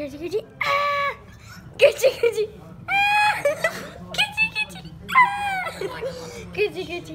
Kirti kirti. Ah! Kirti kirti. Ah! Kirti kirti. Ah! Kirti kirti.